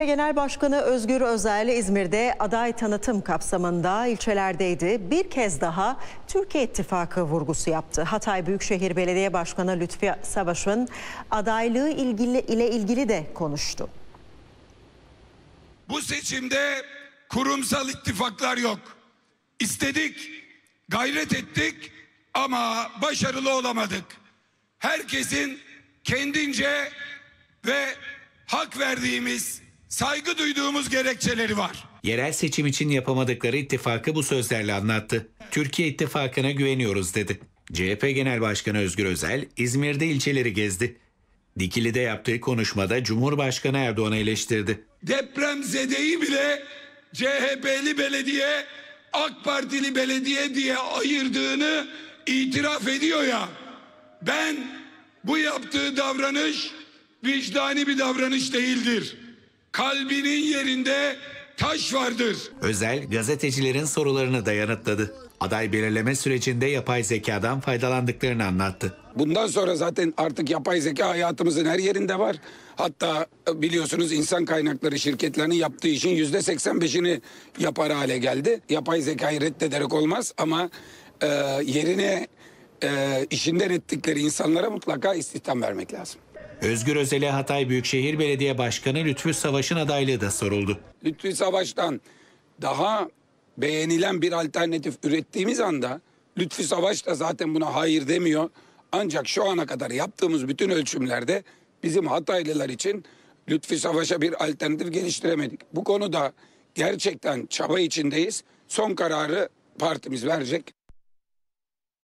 Genel Başkanı Özgür Özel İzmir'de aday tanıtım kapsamında ilçelerdeydi. Bir kez daha Türkiye İttifakı vurgusu yaptı. Hatay Büyükşehir Belediye Başkanı Lütfi Savaş'ın adaylığı ilgili ile ilgili de konuştu. Bu seçimde kurumsal ittifaklar yok. İstedik, gayret ettik ama başarılı olamadık. Herkesin kendince ve hak verdiğimiz, saygı duyduğumuz gerekçeleri var. Yerel seçim için yapamadıkları ittifakı bu sözlerle anlattı. Türkiye İttifakı'na güveniyoruz dedi. CHP Genel Başkanı Özgür Özel İzmir'de ilçeleri gezdi. Dikili'de yaptığı konuşmada Cumhurbaşkanı Erdoğan'ı eleştirdi. Depremzedeyi bile CHP'li belediye, AK Partili belediye diye ayırdığını itiraf ediyor ya. Ben bu yaptığı davranış vicdani bir davranış değildir. Kalbinin yerinde taş vardır. Özel gazetecilerin sorularını da yanıtladı. Aday belirleme sürecinde yapay zekadan faydalandıklarını anlattı. Bundan sonra zaten artık yapay zeka hayatımızın her yerinde var. Hatta e, biliyorsunuz insan kaynakları şirketlerinin yaptığı işin yüzde 85'ini yapar hale geldi. Yapay zekayı reddederek olmaz ama e, yerine e, işinden ettikleri insanlara mutlaka istihdam vermek lazım. Özgür Özel'e Hatay Büyükşehir Belediye Başkanı Lütfü Savaş'ın adaylığı da soruldu. Lütfi Savaş'tan daha beğenilen bir alternatif ürettiğimiz anda Lütfi Savaş da zaten buna hayır demiyor. Ancak şu ana kadar yaptığımız bütün ölçümlerde bizim Hataylılar için Lütfi Savaş'a bir alternatif geliştiremedik. Bu konuda gerçekten çaba içindeyiz. Son kararı partimiz verecek.